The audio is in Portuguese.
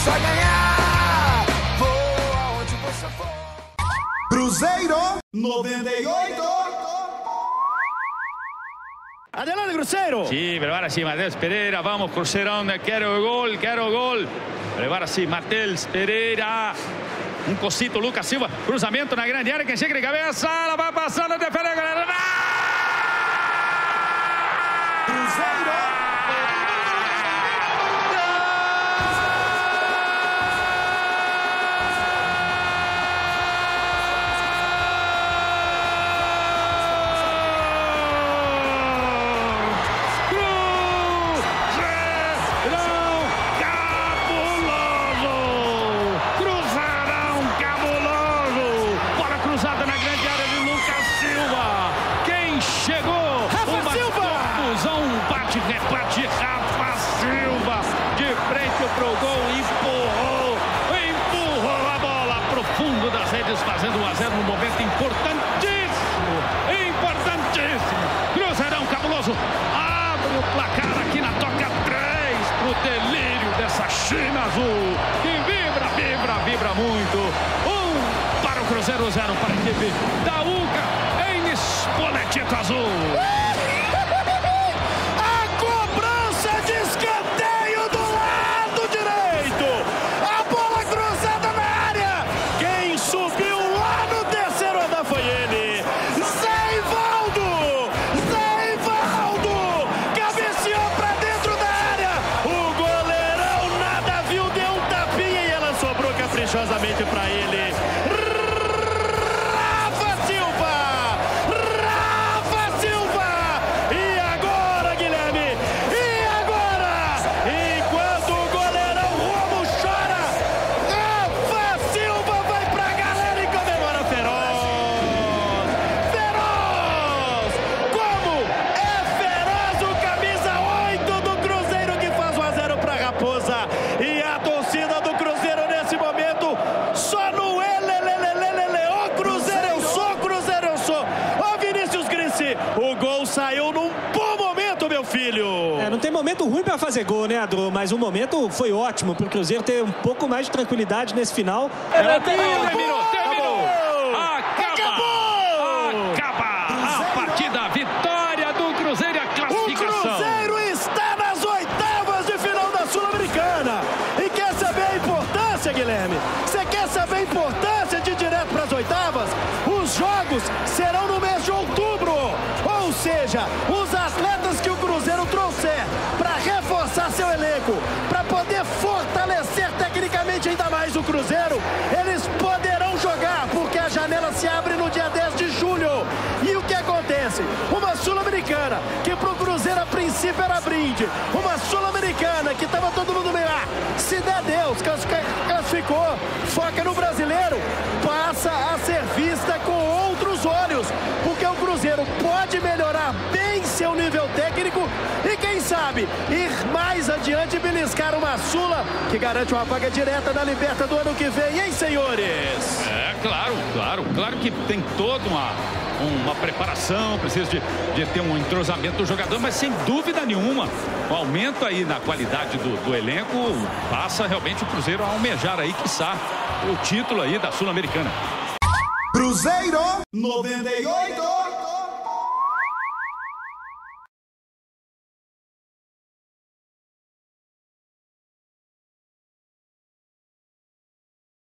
vamos só ganhar. Vou aonde você for. Cruzeiro 98. Adelante, Cruzeiro. Sí, pero ahora sí, Mateus Pereira, vamos, Cruzeirão, quiero gol, quiero gol. Pero agora sim, Matheus Pereira. Um cocito, Lucas Silva, cruzamento na grande área, quem chega de cabeça, ela vai passando, defende a galera. Cruzeiro. Azul que vibra, vibra, vibra muito. Um para o Cruzeiro, zero para a equipe da UCA em Espoletito Azul. Caprichosamente pra ele. Grissi, o gol saiu num bom momento, meu filho. É, não tem momento ruim para fazer gol, né, Adro? Mas o momento foi ótimo para o Cruzeiro ter um pouco mais de tranquilidade nesse final. Ela terminou, terminou. Acaba. Acabou! Acaba a partida, a vitória do Cruzeiro e a O classificação. Cruzeiro está nas oitavas de final da Sul-Americana. E quer saber a importância, Guilherme? Você quer saber a importância de ir direto para as oitavas? Os jogos serão seja, os atletas que o Cruzeiro trouxer para reforçar seu elenco, para poder fortalecer tecnicamente ainda mais o Cruzeiro, eles poderão jogar, porque a janela se abre no dia 10 de julho. E o que acontece? Uma Sul-Americana que pro Cruzeiro a princípio era brinde. Uma Sul-Americana que tava todo mundo meio, ah, se der Deus, classificou, foca no brasileiro, Cruzeiro pode melhorar bem seu nível técnico e quem sabe ir mais adiante e beliscar uma Sula que garante uma vaga direta na Liberta do ano que vem, hein, senhores? É, claro, claro, claro que tem toda uma, uma preparação, precisa de, de ter um entrosamento do jogador, mas sem dúvida nenhuma, o aumento aí na qualidade do, do elenco passa realmente o Cruzeiro a almejar aí, quiçá, o título aí da Sul-Americana. Cruzeiro 98.